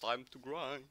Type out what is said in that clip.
time to grind.